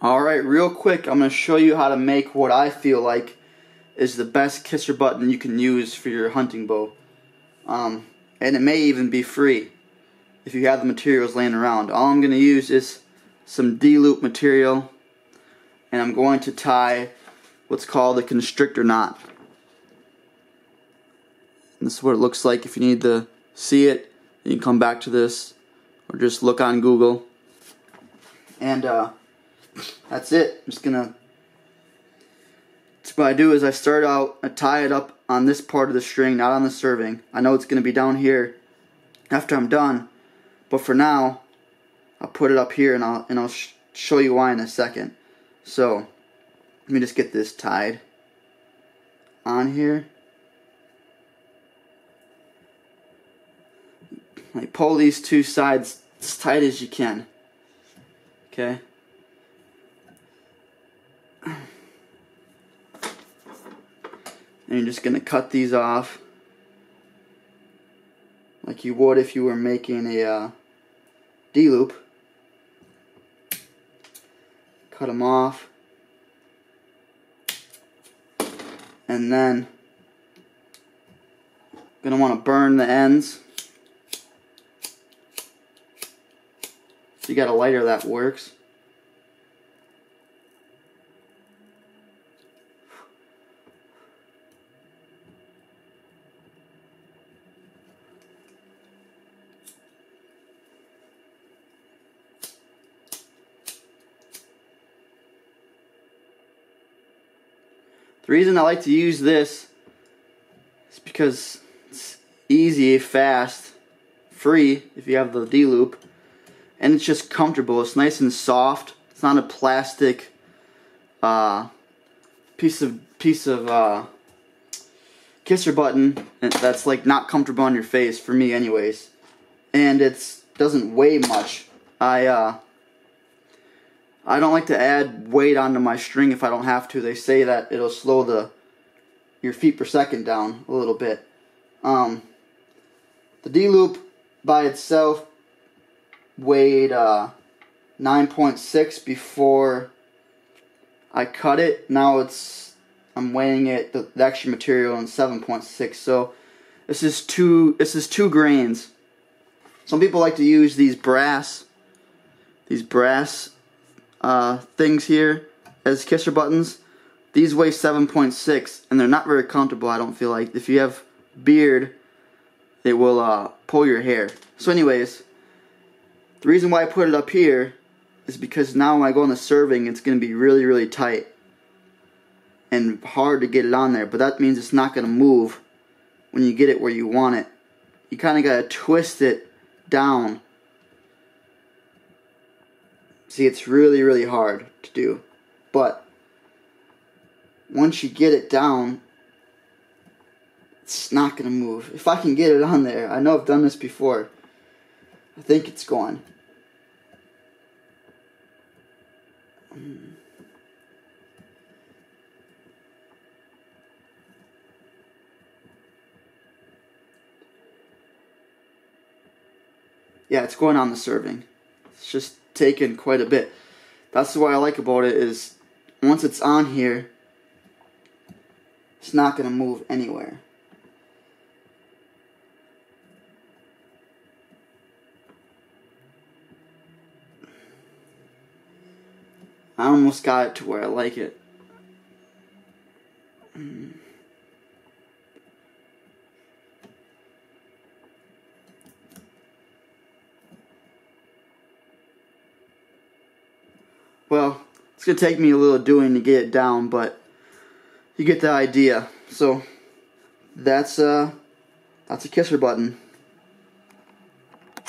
Alright, real quick, I'm going to show you how to make what I feel like is the best kisser button you can use for your hunting bow. Um, and it may even be free if you have the materials laying around. All I'm going to use is some D-loop material and I'm going to tie what's called a constrictor knot. And this is what it looks like if you need to see it you can come back to this or just look on Google and uh, that's it I'm just gonna what I do is I start out I tie it up on this part of the string not on the serving I know it's gonna be down here after I'm done but for now I'll put it up here and I'll and I'll sh show you why in a second so let me just get this tied on here Like pull these two sides as tight as you can. Okay. And you're just going to cut these off like you would if you were making a uh, D-loop. Cut them off. And then going to want to burn the ends. So you got a lighter that works. The reason I like to use this is because it's easy, fast, free if you have the D-loop and it's just comfortable. It's nice and soft. It's not a plastic uh, piece of piece of uh, kisser button that's like not comfortable on your face for me, anyways. And it doesn't weigh much. I uh, I don't like to add weight onto my string if I don't have to. They say that it'll slow the your feet per second down a little bit. Um, the D loop by itself weighed uh, 9.6 before I cut it. Now it's I'm weighing it the, the extra material in 7.6. So this is two this is two grains. Some people like to use these brass these brass uh, things here as kisser buttons. These weigh 7.6 and they're not very comfortable. I don't feel like if you have beard, it will uh, pull your hair. So, anyways, the reason why I put it up here is because now when I go on the serving, it's going to be really, really tight and hard to get it on there. But that means it's not going to move when you get it where you want it. You kind of got to twist it down. See, it's really, really hard to do. But once you get it down, it's not going to move. If I can get it on there, I know I've done this before. I think it's gone. Hmm. Yeah, it's going on the serving. It's just taken quite a bit. That's what I like about it is once it's on here, it's not going to move anywhere. I almost got it to where I like it. Mm. Well, it's going to take me a little doing to get it down, but you get the idea. So, that's, uh, that's a kisser button.